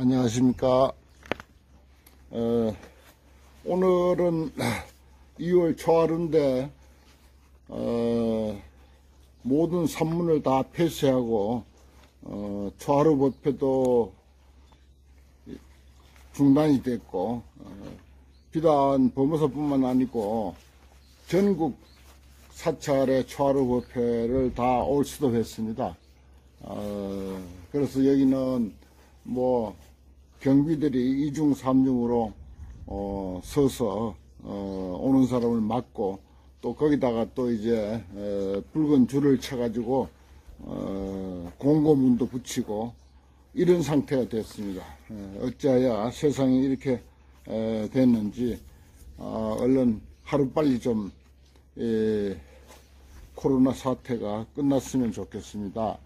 안녕하십니까. 어, 오늘은 2월 초하루인데, 어, 모든 산문을 다 폐쇄하고, 어, 초하루 법회도 중단이 됐고, 어, 비단 법무사뿐만 아니고, 전국 사찰의 초하루 법회를 다 올 수도 했습니다. 어, 그래서 여기는 뭐 경비들이 이중 삼중으로 어, 서서 어, 오는 사람을 막고 또 거기다가 또 이제 에, 붉은 줄을 쳐가지고 어, 공고문도 붙이고 이런 상태가 됐습니다. 에, 어찌하여 세상이 이렇게 에, 됐는지 어, 얼른 하루빨리 좀 에, 코로나 사태가 끝났으면 좋겠습니다.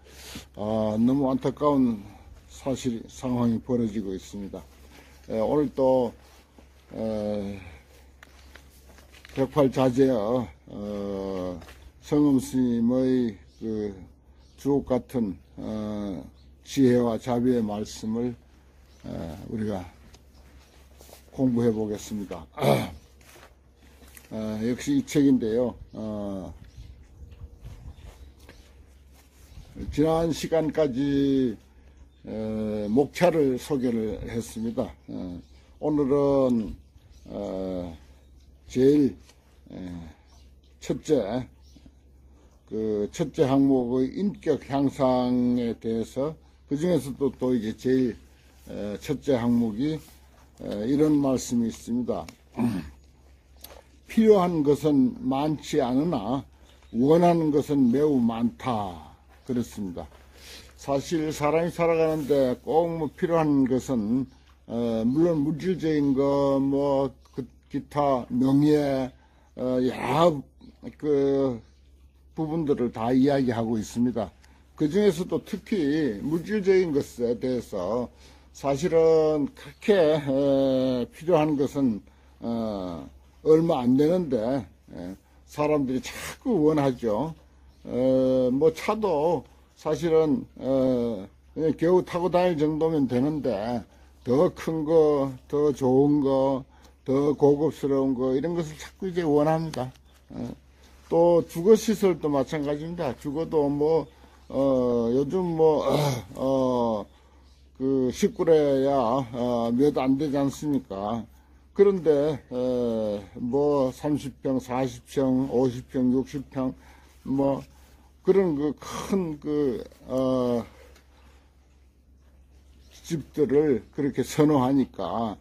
아, 너무 안타까운 사실 상황이 벌어지고 있습니다. 에, 오늘 또 에, 백팔자제어 어, 성음 스님의 그 주옥 같은 어, 지혜와 자비의 말씀을 에, 우리가 공부해 보겠습니다. 어, 역시 이 책인데요. 어, 지난 시간까지 에, 목차를 소개를 했습니다. 어, 오늘은 어, 제일 에, 첫째 그 첫째 항목의 인격 향상에 대해서 그 중에서도 또 이제 제일 에, 첫째 항목이 에, 이런 말씀이 있습니다. 필요한 것은 많지 않으나 원하는 것은 매우 많다. 그렇습니다. 사실 사람이 살아가는데 꼭 뭐 필요한 것은 어, 물론 물질적인 거 뭐 그 기타 명예 어, 여러 그 부분들을 다 이야기하고 있습니다. 그 중에서도 특히 물질적인 것에 대해서 사실은 그렇게 에, 필요한 것은 어, 얼마 안 되는데 에, 사람들이 자꾸 원하죠. 어, 뭐 차도 사실은 어, 겨우 타고 다닐 정도면 되는데 더 큰 거, 더 좋은 거, 더 고급스러운 거 이런 것을 자꾸 이제 원합니다. 어, 또 주거 시설도 마찬가지입니다. 주거도 뭐 어, 요즘 뭐 어, 그 19래야 어, 몇 안 되지 않습니까? 그런데 에, 뭐 30평, 40평, 50평, 60평 뭐 그런 그 큰 그, 어, 집들을 그렇게 선호하니까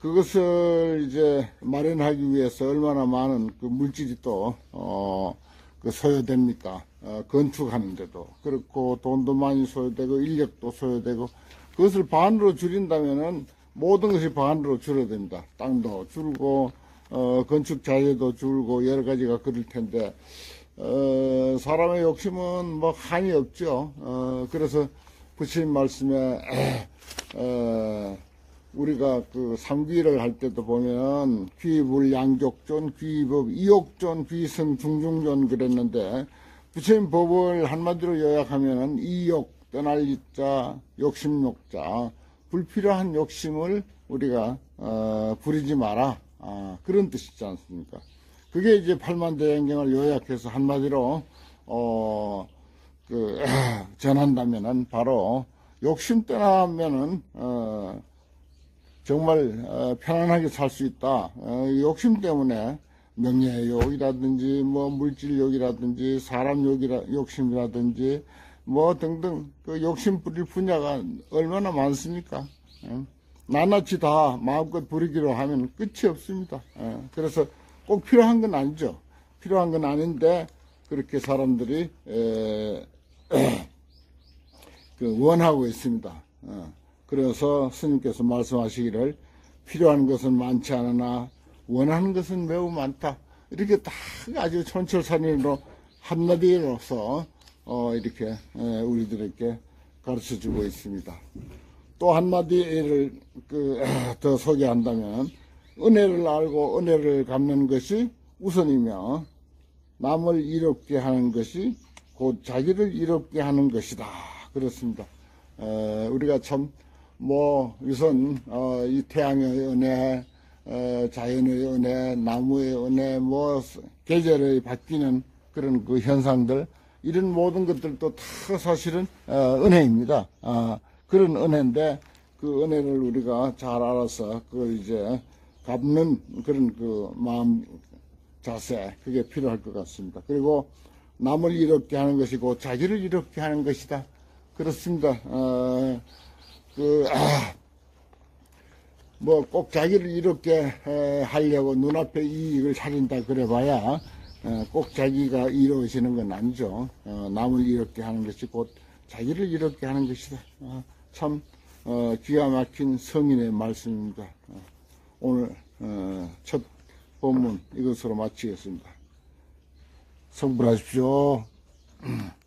그것을 이제 마련하기 위해서 얼마나 많은 그 물질이 또, 어, 그 소요됩니까? 어, 건축하는데도. 그렇고 돈도 많이 소요되고 인력도 소요되고 그것을 반으로 줄인다면은 모든 것이 반으로 줄어듭니다. 땅도 줄고, 어, 건축 자재도 줄고 여러 가지가 그럴 텐데, 어, 사람의 욕심은 뭐 한이 없죠. 어, 그래서 부처님 말씀에 에, 어, 우리가 그 삼귀를 할 때도 보면 귀불 양족존 귀법 이욕존 귀성 중중존 그랬는데 부처님 법을 한마디로 요약하면은 이욕 떠날 이자 욕심 욕자 불필요한 욕심을 우리가 어, 부리지 마라 아, 그런 뜻이지 않습니까? 그게 이제 팔만대 행경을 요약해서 한마디로 어, 그 전한다면은 바로 욕심 떠나면은 어, 정말 어, 편안하게 살 수 있다. 어, 욕심 때문에 명예욕이라든지 뭐 물질욕이라든지 사람욕이라 욕심이라든지 뭐 등등 그 욕심 부릴 분야가 얼마나 많습니까? 어? 낱낱이 다 마음껏 부리기로 하면 끝이 없습니다. 어, 그래서 꼭 필요한 건 아니죠. 필요한 건 아닌데 그렇게 사람들이 에, 그 원하고 있습니다. 어, 그래서 스님께서 말씀하시기를 필요한 것은 많지 않으나 원하는 것은 매우 많다. 이렇게 딱 아주 촌철살인으로 한마디로서 어, 이렇게 에, 우리들에게 가르쳐 주고 있습니다. 또 한마디를 그, 더 소개한다면 은혜를 알고 은혜를 갚는 것이 우선이며 남을 이롭게 하는 것이 곧 자기를 이롭게 하는 것이다. 그렇습니다. 에, 우리가 참 뭐 우선 어, 이 태양의 은혜, 어, 자연의 은혜, 나무의 은혜, 뭐 계절의 바뀌는 그런 그 현상들 이런 모든 것들도 다 사실은 어, 은혜입니다. 아, 그런 은혜인데 그 은혜를 우리가 잘 알아서 그 이제 갚는 그런 그 마음 자세 그게 필요할 것 같습니다. 그리고 남을 이롭게 하는 것이고 자기를 이롭게 하는 것이다. 그렇습니다. 어, 그, 아, 뭐꼭 자기를 이롭게 에, 하려고 눈앞에 이익을 차린다 그래봐야 어, 꼭 자기가 이로우시는 건 아니죠. 어, 남을 이롭게 하는 것이 곧 자기를 이롭게 하는 것이다. 어, 참 어, 기가 막힌 성인의 말씀입니다. 어, 오늘 어, 첫 본문 이것으로 마치겠습니다. 성불하십시오.